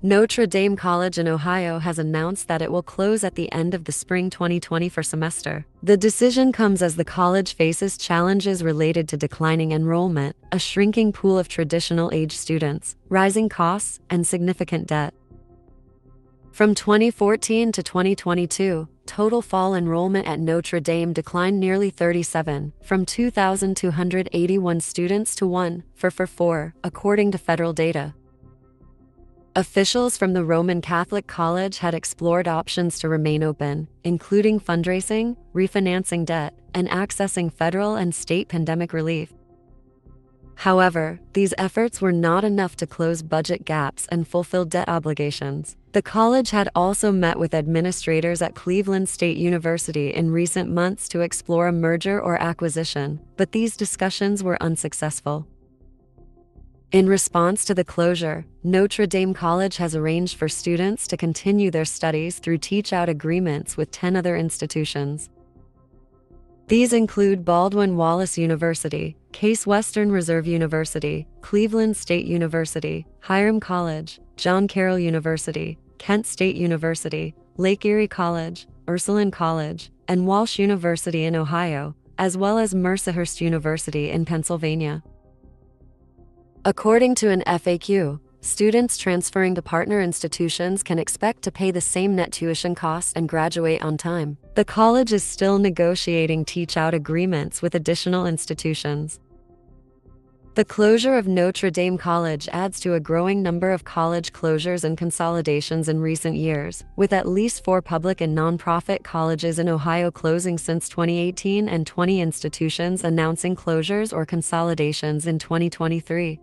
Notre Dame College in Ohio has announced that it will close at the end of the spring 2024 semester. The decision comes as the college faces challenges related to declining enrollment, a shrinking pool of traditional age students, rising costs, and significant debt. From 2014 to 2022, total fall enrollment at Notre Dame declined nearly 37, from 2,281 students to 1 for for 4, according to federal data. Officials from the Roman Catholic College had explored options to remain open, including fundraising, refinancing debt, and accessing federal and state pandemic relief. However, these efforts were not enough to close budget gaps and fulfill debt obligations. The college had also met with administrators at Cleveland State University in recent months to explore a merger or acquisition, but these discussions were unsuccessful. In response to the closure, Notre Dame College has arranged for students to continue their studies through teach out agreements with 10 other institutions. These include Baldwin Wallace University, Case Western Reserve University, Cleveland State University, Hiram College, John Carroll University, Kent State University, Lake Erie College, Ursuline College, and Walsh University in Ohio, as well as Mercyhurst University in Pennsylvania. According to an FAQ, students transferring to partner institutions can expect to pay the same net tuition costs and graduate on time. The college is still negotiating teach out agreements with additional institutions. The closure of Notre Dame College adds to a growing number of college closures and consolidations in recent years, with at least four public and nonprofit colleges in Ohio closing since 2018 and 20 institutions announcing closures or consolidations in 2023.